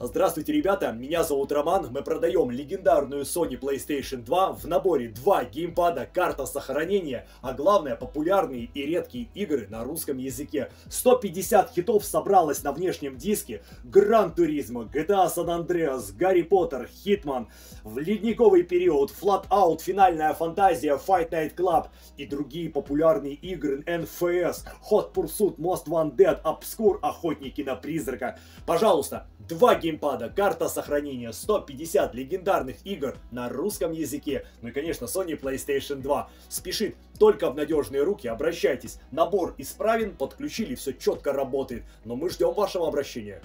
Здравствуйте, ребята, меня зовут Роман, мы продаем легендарную Sony PlayStation 2 в наборе 2 геймпада, карта сохранения, а главное популярные и редкие игры на русском языке. 150 хитов собралось на внешнем диске, Гран Туризма, GTA San Andreas, Гарри Поттер, Хитман, ледниковый период, Flat Out, Финальная фантазия, Fight Night Club и другие популярные игры NFS, Hot Pursuit, Most Wanted, Obscure, Охотники на призрака. Пожалуйста, два геймпада, карта сохранения, 150 легендарных игр на русском языке, ну и, конечно, Sony PlayStation 2. Спешит только в надежные руки, обращайтесь. Набор исправен, подключили, все четко работает, но мы ждем вашего обращения.